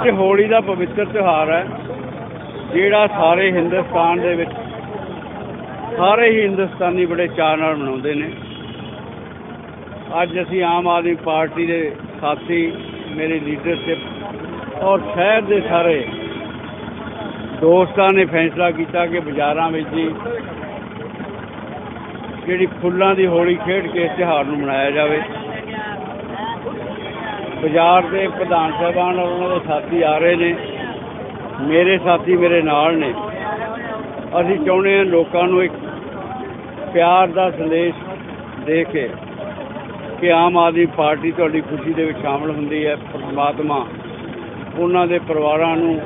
ਇਹ ਹੋਲੀ ਦਾ ਪਵਿੱਤਰ ਤਿਉਹਾਰ ਹੈ, ਜਿਹੜਾ ਸਾਰੇ ਹਿੰਦੁਸਤਾਨ ਦੇ ਵਿੱਚ ਸਾਰੇ ਹੀ ਹਿੰਦੁਸਤਾਨੀ ਬੜੇ ਚਾਅ ਨਾਲ ਮਨਾਉਂਦੇ ਨੇ। ਅੱਜ ਅਸੀਂ ਆਮ ਆਦਮੀ ਪਾਰਟੀ ਦੇ ਸਾਥੀ, ਮੇਰੇ ਲੀਡਰਸ਼ਿਪ ਔਰ ਸ਼ਹਿਰ ਦੇ ਸਾਰੇ ਦੋਸਤਾਂ ਨੇ ਫੈਸਲਾ ਕੀਤਾ ਕਿ ਬਾਜ਼ਾਰਾਂ ਵਿੱਚ ਹੀ ਜਿਹੜੀ ਫੁੱਲਾਂ ਦੀ ਹੋਲੀ ਖੇਡ ਕੇ ਇਸ ਤਿਉਹਾਰ ਨੂੰ ਮਨਾਇਆ ਜਾਵੇ। ਬਾਜ਼ਾਰ ਦੇ ਪ੍ਰਧਾਨ ਸਾਹਿਬਾਨ ਔਰ ਉਹਨਾਂ ਦੇ ਸਾਥੀ ਆ ਰਹੇ ਨੇ। ਮੇਰੇ ਸਾਥੀ ਮੇਰੇ ਨਾਲ ਨੇ। ਅਸੀਂ ਚਾਹੁੰਦੇ ਹਾਂ ਲੋਕਾਂ ਨੂੰ ਇੱਕ ਪਿਆਰ ਦਾ ਸੰਦੇਸ਼ ਦੇ ਕੇ ਕਿ ਆਮ ਆਦਮੀ ਪਾਰਟੀ ਤੁਹਾਡੀ ਖੁਸ਼ੀ ਦੇ ਵਿੱਚ ਸ਼ਾਮਲ ਹੁੰਦੀ ਹੈ, ਪਰਮਾਤਮਾ ਉਹਨਾਂ ਦੇ ਪਰਿਵਾਰਾਂ ਨੂੰ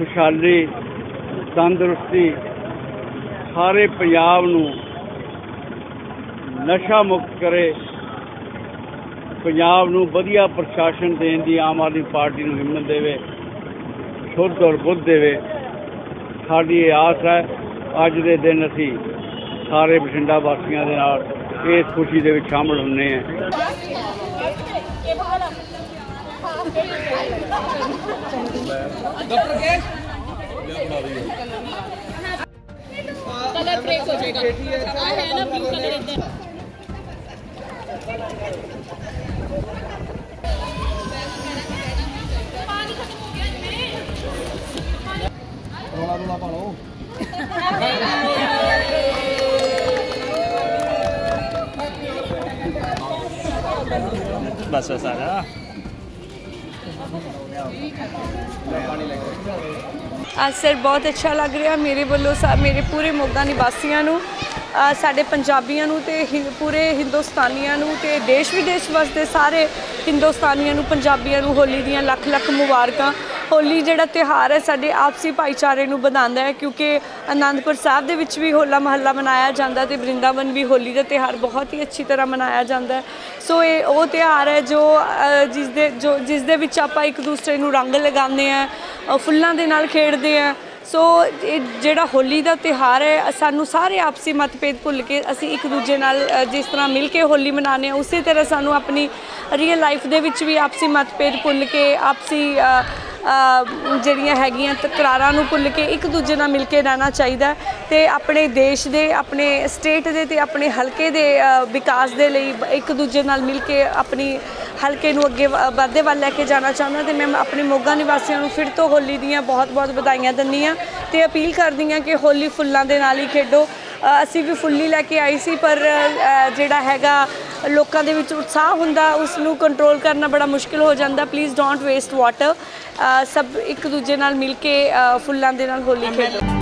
ਖੁਸ਼ਹਾਲੀ, ਤੰਦਰੁਸਤੀ, ਸਾਰੇ ਪੰਜਾਬ ਨੂੰ ਨਸ਼ਾ ਮੁਕਤ ਕਰੇ। ਪੰਜਾਬ ਨੂੰ ਵਧੀਆ ਪ੍ਰਸ਼ਾਸਨ ਦੇਣ ਦੀ ਆਮ ਆਦਮੀ ਪਾਰਟੀ ਨੂੰ ਹਿੰਮਤ ਦੇਵੇ, ਸ਼ੁੱਧ ਔਰ ਬੁੱਧ ਦੇਵੇ। ਸਾਡੀ ਇਹ ਆਸ ਹੈ, ਅੱਜ ਦੇ ਦਿਨ ਅਸੀਂ ਸਾਰੇ ਬਠਿੰਡਾ ਵਾਸੀਆਂ ਦੇ ਨਾਲ ਇਸ ਖੁਸ਼ੀ ਦੇ ਵਿੱਚ ਸ਼ਾਮਲ ਹੁੰਨੇ डॉक्टर कैश कलर ब्रेक हो जाएगा। है ना ब्लू कलर इधर रोला रोला बस बस आ रहा। ਅੱਜ ਸਰ ਬਹੁਤ ਅੱਛਾ ਲੱਗ ਰਿਹਾ ਮੇਰੇ ਵੱਲੋਂ ਸਾ- ਮੇਰੇ ਪੂਰੇ ਮੋਗਾ ਨਿਵਾਸੀਆਂ ਨੂੰ ਸਾਡੇ ਪੰਜਾਬੀਆਂ ਨੂੰ ਤੇ ਹਿੰ- ਪੂਰੇ ਹਿੰਦੁਸਤਾਨੀਆਂ ਨੂੰ ਤੇ ਦੇਸ਼ ਵਿਦੇਸ਼ ਵਸਦੇ ਸਾਰੇ ਹਿੰਦੁਸਤਾਨੀਆਂ ਨੂੰ, ਪੰਜਾਬੀਆਂ ਨੂੰ ਹੋਲੀ ਦੀਆਂ ਲੱਖ ਲੱਖ ਮੁਬਾਰਕਾਂ। ਹੋਲੀ ਜਿਹੜਾ ਤਿਉਹਾਰ ਹੈ ਸਾਡੇ ਆਪਸੀ ਭਾਈਚਾਰੇ ਨੂੰ ਵਧਾਉਂਦਾ ਹੈ ਕਿਉਂਕਿ ਆਨੰਦਪੁਰ ਸਾਹਿਬ ਦੇ ਵਿੱਚ ਵੀ ਹੋਲਾ ਮਹੱਲਾ ਮਨਾਇਆ ਜਾਂਦਾ ਤੇ ਬ੍ਰਿੰਦਾਵਨ ਵੀ ਹੋਲੀ ਦਾ ਤਿਉਹਾਰ ਬਹੁਤ ਹੀ ਅੱਛੀ ਤਰ੍ਹਾਂ ਮਨਾਇਆ ਜਾਂਦਾ ਹੈ। ਸੋ ਇਹ ਉਹ ਤਿਉਹਾਰ ਹੈ ਜੋ ਅ, ਜਿਸ ਦੇ ਜੋ ਜਿਸ ਦੇ ਵਿੱਚ ਆਪਾਂ ਇੱਕ ਦੂਸਰੇ ਨੂੰ ਰੰਗ ਲਗਾਉਂਦੇ ਆ ਫੁੱਲਾਂ ਦੇ ਨਾਲ ਖੇਡਦੇ ਆ ਸੋ ਇਹ ਜਿਹੜਾ ਹੋਲੀ ਦਾ ਤਿਉਹਾਰ ਹੈ ਸਾਨੂੰ ਸਾਰੇ ਆਪਸੀ ਮਤਭੇਦ ਭੁੱਲ ਕੇ ਅਸੀਂ ਇੱਕ ਦੂਜੇ ਨਾਲ ਜਿਸ ਤਰ੍ਹਾਂ ਮਿਲ ਕੇ ਹੋਲੀ ਮਨਾਉਂਦੇ ਹਾਂ ਉਸੇ ਤਰ੍ਹਾਂ ਸਾਨੂੰ ਆਪਣੀ ਰੀਅਲ ਲਾਈਫ ਦੇ ਵਿੱਚ ਵੀ ਆਪਸੀ ਮਤਭੇਦ ਭੁੱਲ ਕੇ ਆਪਸੀ ਜਿਹੜੀਆਂ ਹੈਗੀਆਂ ਤਕਰਾਰਾਂ ਨੂੰ ਭੁੱਲ ਕੇ ਇੱਕ ਦੂਜੇ ਨਾਲ ਮਿਲ ਕੇ ਰਹਿਣਾ ਚਾਹੀਦਾ ਹੈ ਤੇ ਆਪਣੇ ਦੇਸ਼ ਦੇ, ਆਪਣੇ ਸਟੇਟ ਦੇ ਤੇ ਆਪਣੇ ਹਲਕੇ ਦੇ ਵਿਕਾਸ ਦੇ ਲਈ ਇੱਕ ਦੂਜੇ ਨਾਲ ਮਿਲ ਕੇ ਆਪਣੀ ਹਲਕੇ ਨੂੰ ਅੱਗੇ ਵ- ਵਾਧੇ ਵੱਲ ਲੈ ਕੇ ਜਾਣਾ ਚਾਹੁੰਦਾ ਤੇ ਮੈਂ ਆਪਣੇ ਮੋਗਾ ਨਿਵਾਸੀਆਂ ਨੂੰ ਫਿਰ ਤੋਂ ਹੋਲੀ ਦੀਆਂ ਬਹੁਤ-ਬਹੁਤ ਵਧਾਈਆਂ ਦਿੰਦੀ ਹਾਂ ਤੇ ਅਪੀਲ ਕਰਦੀ ਹਾਂ ਕਿ ਹੋਲੀ ਫੁੱਲਾਂ ਦੇ ਨਾਲ ਹੀ ਖੇਡੋ ਅਸੀਂ ਵੀ ਫੁੱਲੀ ਲੈ ਕੇ ਆਈ ਸੀ, ਪਰ ਜਿਹੜਾ ਹੈਗਾ ਲੋਕਾਂ ਦੇ ਵਿੱਚ ਉਤਸ਼ਾਹ ਹੁੰਦਾ ਉਸ ਨੂੰ ਕੰਟਰੋਲ ਕਰਨਾ ਬੜਾ ਮੁਸ਼ਕਿਲ ਹੋ ਜਾਂਦਾ। ਪਲੀਜ਼ ਡੋਂਟ ਵੇਸਟ ਵਾਟਰ ਸਭ ਇੱਕ ਦੂਜੇ ਨਾਲ ਮਿਲ ਕੇ ਫੁੱਲਾਂ ਦੇ ਨਾਲ ਹੋਲੀ ਖੇਡੋ।